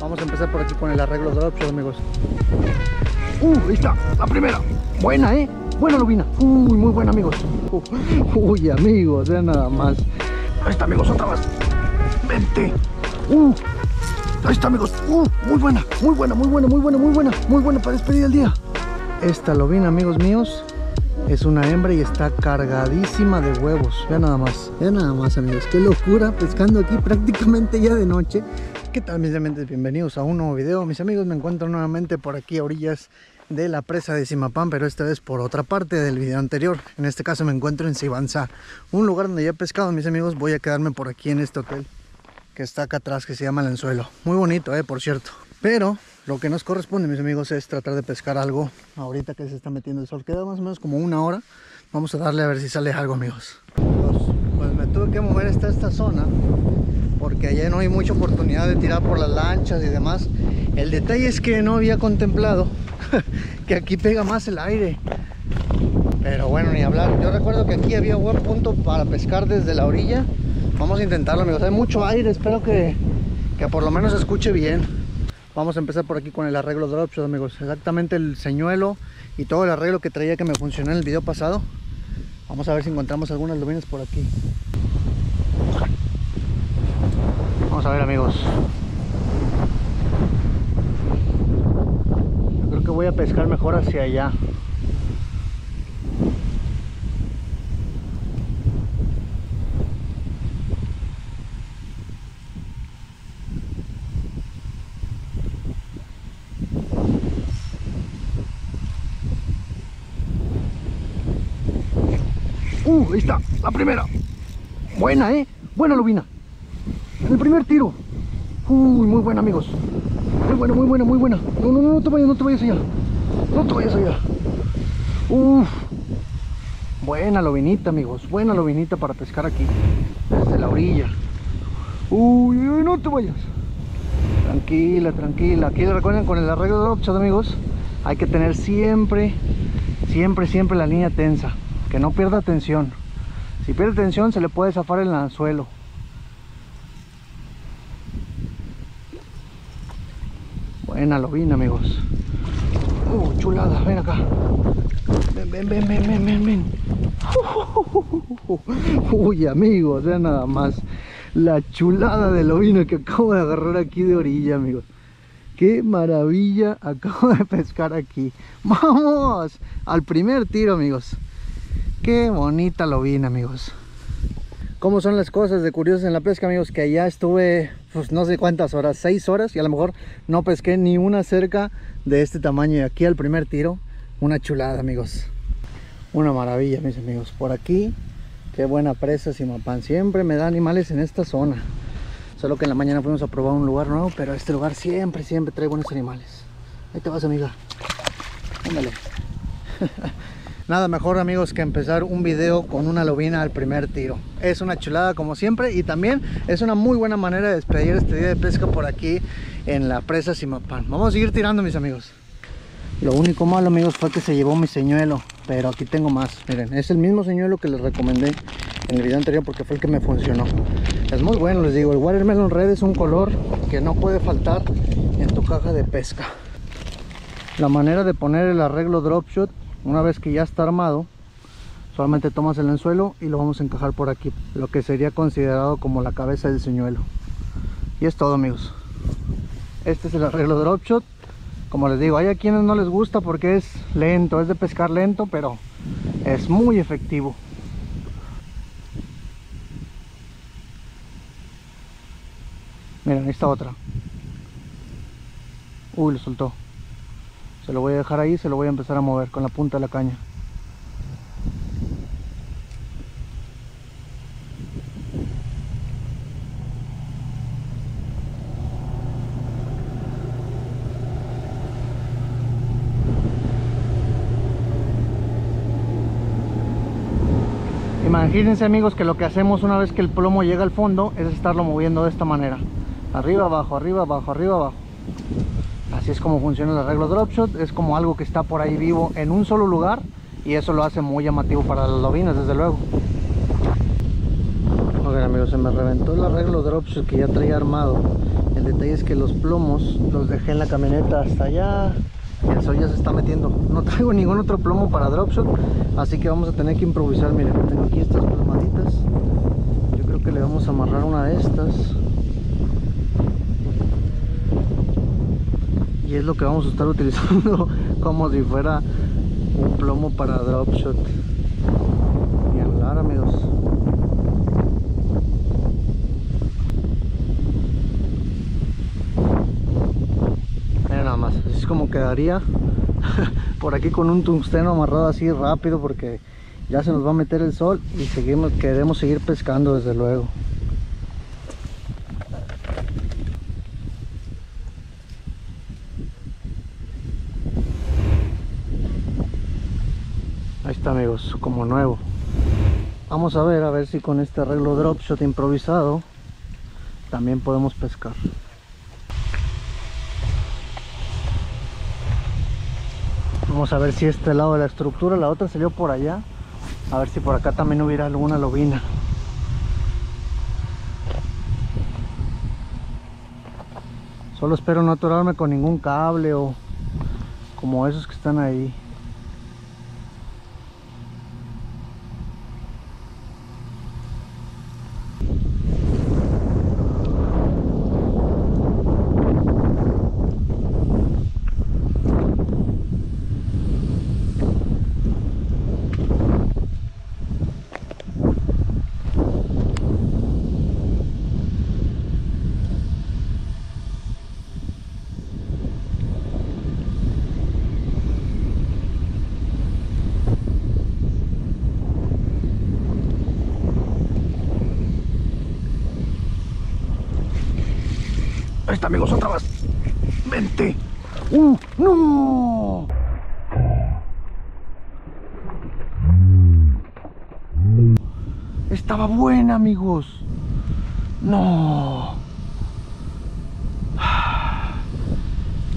Vamos a empezar por aquí con el arreglo dropshot, amigos. Uh, ahí está, la primera. Buena, ¿eh? Buena lubina. Uy, muy buena, amigos. Uh, uy, amigos, vean nada más. Ahí está, amigos, otra más. Vente. Uh, ahí está, amigos. Uh, muy buena, muy buena, muy buena, muy buena, muy buena. Muy buena para despedir el día. Esta lobina, amigos míos, es una hembra y está cargadísima de huevos. Vean nada más. Vean nada más, amigos. Qué locura pescando aquí prácticamente ya de noche. ¿Qué tal mis dementes? Bienvenidos a un nuevo video. Mis amigos, me encuentro nuevamente por aquí a orillas de la presa de Simapán, pero esta vez por otra parte del video anterior. En este caso me encuentro en Sibanza, un lugar donde ya he pescado, mis amigos. Voy a quedarme por aquí en este hotel que está acá atrás, que se llama El Ensuelo. Muy bonito, eh, por cierto. Pero lo que nos corresponde, mis amigos, es tratar de pescar algo ahorita que se está metiendo el sol. Queda más o menos como una hora. Vamos a darle a ver si sale algo, amigos. Pues me tuve que mover hasta esta zona porque allá no hay mucha oportunidad de tirar por las lanchas y demás. El detalle es que no había contemplado que aquí pega más el aire. Pero bueno, ni hablar. Yo recuerdo que aquí había buen punto para pescar desde la orilla. Vamos a intentarlo, amigos. Hay mucho aire, espero que, que por lo menos se escuche bien. Vamos a empezar por aquí con el arreglo dropshot, amigos. Exactamente el señuelo y todo el arreglo que traía que me funcionó en el video pasado. Vamos a ver si encontramos algunas lubinas por aquí. A ver amigos. Creo que voy a pescar mejor hacia allá. Uh, ahí está, la primera. Buena, eh. Buena lubina. El primer tiro. Uy, muy buena, amigos. Muy buena, muy buena, muy buena. No, no, no, no te vayas, no te vayas allá. No te vayas allá. Uf. Buena lobinita, amigos. Buena lobinita para pescar aquí. Desde la orilla. Uy, no te vayas. Tranquila, tranquila. Aquí recuerden con el arreglo de offshot, amigos. Hay que tener siempre, siempre, siempre la línea tensa. Que no pierda tensión. Si pierde tensión se le puede zafar el anzuelo. Buena lobina, amigos. Uh, chulada, ven acá. Ven, ven, ven, ven, ven, ven, ven. Uy, amigos, vean nada más la chulada de lobina que acabo de agarrar aquí de orilla, amigos. Qué maravilla acabo de pescar aquí. ¡Vamos! Al primer tiro, amigos. Qué bonita lobina, amigos. ¿Cómo son las cosas de curiosos en la pesca, amigos? Que allá estuve, pues no sé cuántas horas, seis horas y a lo mejor no pesqué ni una cerca de este tamaño. Y aquí al primer tiro, una chulada, amigos. Una maravilla, mis amigos. Por aquí, qué buena presa Simapán. Siempre me da animales en esta zona. Solo que en la mañana fuimos a probar un lugar nuevo, pero este lugar siempre, siempre trae buenos animales. Ahí te vas, amiga. Ándale. Nada mejor amigos que empezar un video con una lobina al primer tiro. Es una chulada como siempre y también es una muy buena manera de despedir este día de pesca por aquí en la presa Simapán. Vamos a seguir tirando mis amigos. Lo único malo amigos fue que se llevó mi señuelo, pero aquí tengo más. Miren, es el mismo señuelo que les recomendé en el video anterior porque fue el que me funcionó. Es muy bueno, les digo, el Watermelon Red es un color que no puede faltar en tu caja de pesca. La manera de poner el arreglo drop shot una vez que ya está armado solamente tomas el anzuelo y lo vamos a encajar por aquí lo que sería considerado como la cabeza del señuelo. Y es todo amigos. Este es el arreglo drop shot como les digo hay a quienes no les gusta porque es lento es de pescar lento pero es muy efectivo. Miren está otra. Uy lo soltó se lo voy a dejar ahí se lo voy a empezar a mover con la punta de la caña. Imagínense amigos que lo que hacemos una vez que el plomo llega al fondo es estarlo moviendo de esta manera. Arriba abajo arriba abajo arriba abajo así es como funciona el arreglo dropshot es como algo que está por ahí vivo en un solo lugar y eso lo hace muy llamativo para las lobinas desde luego ok amigos se me reventó el arreglo dropshot que ya traía armado El detalle es que los plomos los dejé en la camioneta hasta allá. Y el sol ya se está metiendo. No traigo ningún otro plomo para dropshot. Así que vamos a tener que improvisar. Miren, tengo aquí estas plomaditas. Yo creo que le vamos a amarrar una de estas. Y es lo que vamos a estar utilizando como si fuera un plomo para dropshot. Y hablar amigos. Nada más, así es como quedaría por aquí con un tungsteno amarrado así rápido porque ya se nos va a meter el sol y seguimos, queremos seguir pescando desde luego. Amigos, como nuevo. Vamos a ver, a ver si con este arreglo drop shot improvisado también podemos pescar. Vamos a ver si este lado de la estructura, la otra salió por allá. A ver si por acá también hubiera alguna lobina. Solo espero no atorarme con ningún cable o como esos que están ahí. Ahí está amigos, otra más. Vente. ¡Uh! ¡No! Estaba buena amigos. No.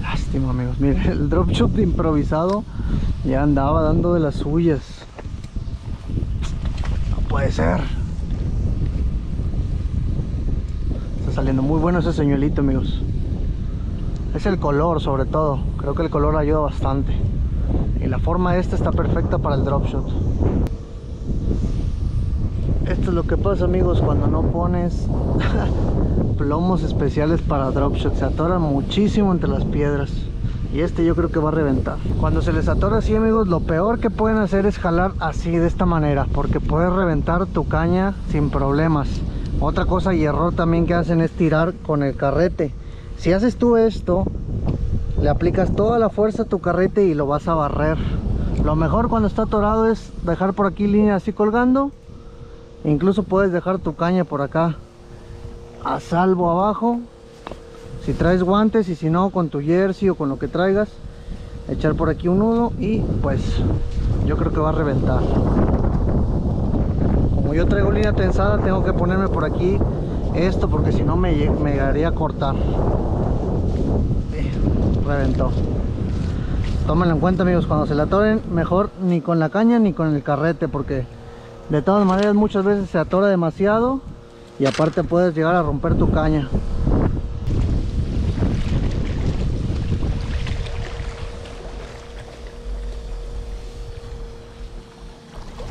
Lástima amigos. Miren, el drop shot de improvisado ya andaba dando de las suyas. No puede ser. Saliendo muy bueno ese señuelito amigos. Es el color sobre todo. Creo que el color ayuda bastante. Y la forma esta está perfecta para el drop shot. Esto es lo que pasa amigos cuando no pones plomos especiales para drop shot. Se atoran muchísimo entre las piedras. Y este yo creo que va a reventar. Cuando se les atora así amigos, lo peor que pueden hacer es jalar así de esta manera. Porque puedes reventar tu caña sin problemas. Otra cosa y error también que hacen es tirar con el carrete. Si haces tú esto, le aplicas toda la fuerza a tu carrete y lo vas a barrer. Lo mejor cuando está atorado es dejar por aquí línea así colgando. Incluso puedes dejar tu caña por acá a salvo abajo. Si traes guantes y si no con tu jersey o con lo que traigas, echar por aquí un nudo y pues yo creo que va a reventar. Yo traigo línea tensada, tengo que ponerme por aquí esto porque si no me, me llegaría a cortar. Eh, reventó. Tómenlo en cuenta amigos, cuando se la atoren, mejor ni con la caña ni con el carrete porque de todas maneras muchas veces se atora demasiado y aparte puedes llegar a romper tu caña.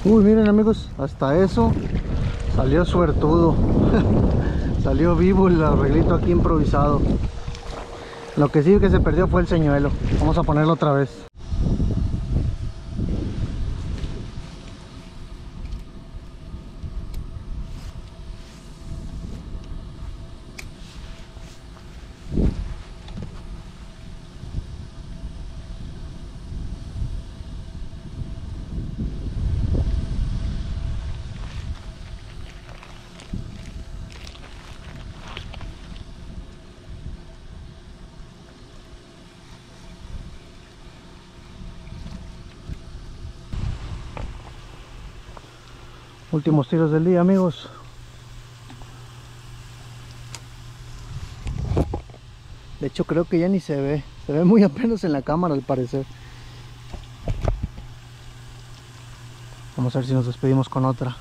Uy, miren amigos, hasta eso salió suertudo. salió vivo el arreglito aquí improvisado. Lo que sí que se perdió fue el señuelo. Vamos a ponerlo otra vez. Últimos tiros del día, amigos. De hecho, creo que ya ni se ve. Se ve muy apenas en la cámara, al parecer. Vamos a ver si nos despedimos con otra.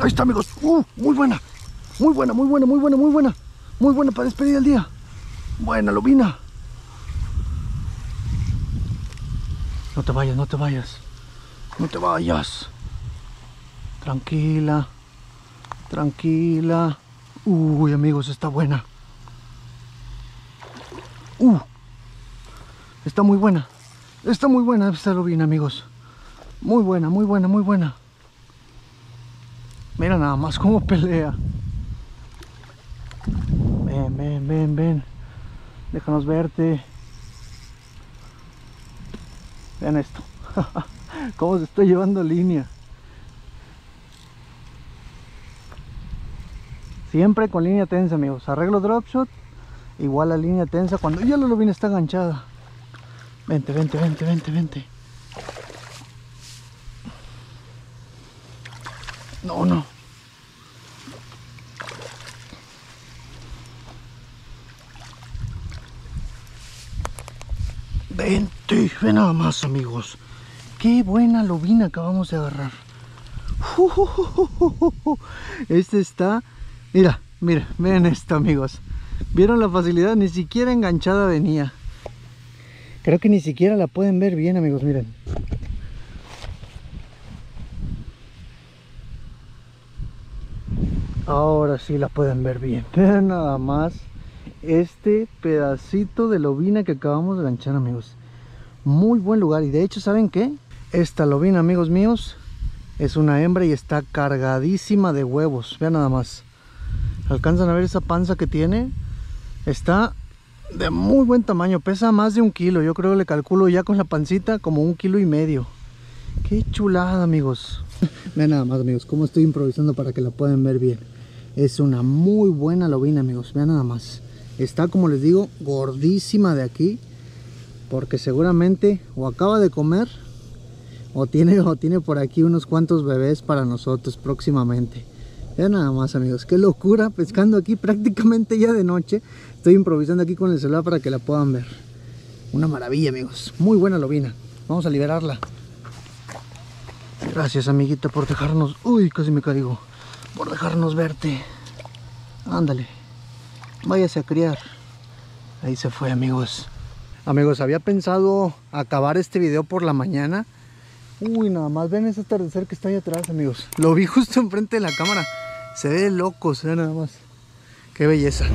Ahí está, amigos. Uh, muy buena. Muy buena, muy buena, muy buena, muy buena. Muy buena para despedir el día. Buena, lobina. No te vayas, no te vayas. No te vayas. Tranquila. Tranquila. Uy, amigos, está buena. Uh. Está muy buena. Está muy buena esta lobina, amigos. Muy buena, muy buena, muy buena. Mira nada más cómo pelea. Ven, ven, ven, ven. Déjanos verte. Vean esto. cómo se está llevando línea. Siempre con línea tensa, amigos. Arreglo drop shot, igual la línea tensa cuando ya la lobina está enganchada. Vente, vente, vente, vente, vente. No, no. Vente, ve nada más amigos. Qué buena lobina acabamos de agarrar. Este está... Mira, mira, miren esto amigos. ¿Vieron la facilidad? Ni siquiera enganchada venía. Creo que ni siquiera la pueden ver bien amigos, miren. Ahora sí la pueden ver bien. Vean nada más este pedacito de lobina que acabamos de lanchar amigos. Muy buen lugar. Y de hecho, ¿saben qué? Esta lobina, amigos míos, es una hembra y está cargadísima de huevos. Vean nada más. ¿Alcanzan a ver esa panza que tiene? Está de muy buen tamaño. Pesa más de un kilo. Yo creo que le calculo ya con la pancita como un kilo y medio. Qué chulada, amigos. Vean nada más, amigos, cómo estoy improvisando para que la puedan ver bien. Es una muy buena lobina, amigos. Vean nada más. Está, como les digo, gordísima de aquí. Porque seguramente o acaba de comer o tiene, o tiene por aquí unos cuantos bebés para nosotros próximamente. Vean nada más, amigos. Qué locura pescando aquí prácticamente ya de noche. Estoy improvisando aquí con el celular para que la puedan ver. Una maravilla, amigos. Muy buena lobina. Vamos a liberarla. Gracias, amiguita, por dejarnos... Uy, casi me caigo por dejarnos verte. Ándale, váyase a criar. Ahí se fue, amigos. Amigos, había pensado acabar este video por la mañana. Uy, nada más, ven ese atardecer que está ahí atrás, amigos. Lo vi justo enfrente de la cámara. Se ve loco, se ve nada más. Qué belleza.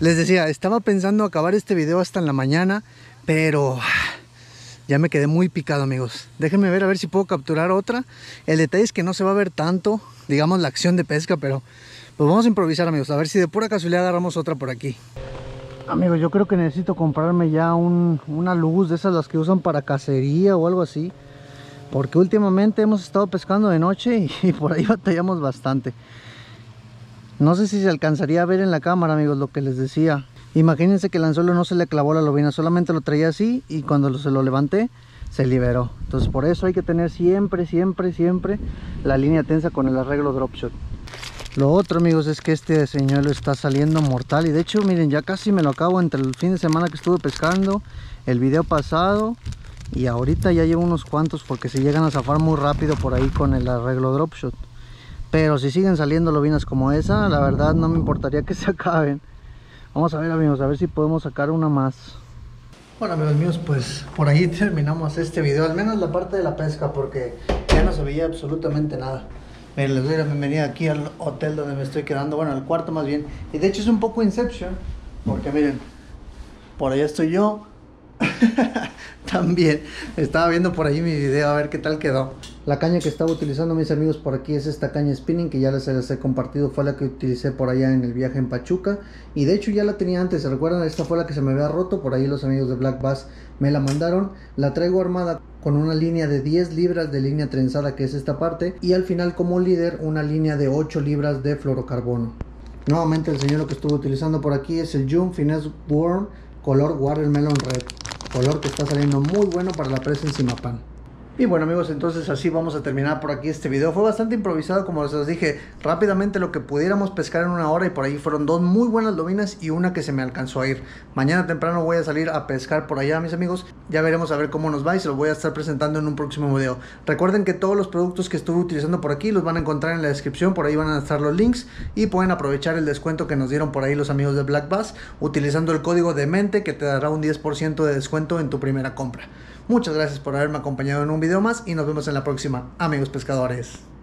Les decía, estaba pensando acabar este video hasta en la mañana, pero ya me quedé muy picado amigos déjenme ver a ver si puedo capturar otra el detalle es que no se va a ver tanto digamos la acción de pesca pero pues vamos a improvisar amigos. A ver si de pura casualidad agarramos otra por aquí. Amigos yo creo que necesito comprarme ya una luz de esas las que usan para cacería o algo así porque últimamente hemos estado pescando de noche y, y por ahí batallamos bastante. No sé si se alcanzaría a ver en la cámara amigos lo que les decía. Imagínense que el anzuelo no se le clavó la lobina, solamente lo traía así y cuando se lo levanté se liberó. Entonces por eso hay que tener siempre, siempre, siempre la línea tensa con el arreglo drop shot. Lo otro amigos es que este señuelo está saliendo mortal y de hecho miren ya casi me lo acabo entre el fin de semana que estuve pescando, el video pasado y ahorita ya llevo unos cuantos porque se llegan a zafar muy rápido por ahí con el arreglo drop shot. Pero si siguen saliendo lobinas como esa, la verdad no me importaría que se acaben. Vamos a ver amigos, a ver si podemos sacar una más. Bueno amigos míos, pues por ahí terminamos este video, al menos la parte de la pesca, porque ya no se veía absolutamente nada. Miren, les doy la bienvenida aquí al hotel donde me estoy quedando, bueno, al cuarto más bien. Y de hecho es un poco Inception, porque miren, por allá estoy yo, También estaba viendo por ahí mi video a ver qué tal quedó. La caña que estaba utilizando mis amigos por aquí es esta caña spinning que ya les, he compartido. Fue la que utilicé por allá en el viaje en Pachuca. Y de hecho ya la tenía antes. ¿Se recuerdan? Esta fue la que se me había roto. Por ahí los amigos de Black Bass me la mandaron. La traigo armada con una línea de 10 libras de línea trenzada que es esta parte. Y al final como líder una línea de 8 libras de fluorocarbono. Nuevamente el señor que estuve utilizando por aquí es el June Finesse Worm color Watermelon Red color que está saliendo muy bueno para la presa en Simapán. Y bueno amigos, entonces así vamos a terminar por aquí este video. Fue bastante improvisado, como les dije, rápidamente lo que pudiéramos pescar en una hora y por ahí fueron dos muy buenas lobinas y una que se me alcanzó a ir. Mañana temprano voy a salir a pescar por allá, mis amigos. Ya veremos a ver cómo nos va y se lo voy a estar presentando en un próximo video. Recuerden que todos los productos que estuve utilizando por aquí los van a encontrar en la descripción, por ahí van a estar los links y pueden aprovechar el descuento que nos dieron por ahí los amigos de Black Bass utilizando el código de mente que te dará un 10% de descuento en tu primera compra. Muchas gracias por haberme acompañado en un video más y nos vemos en la próxima, amigos pescadores.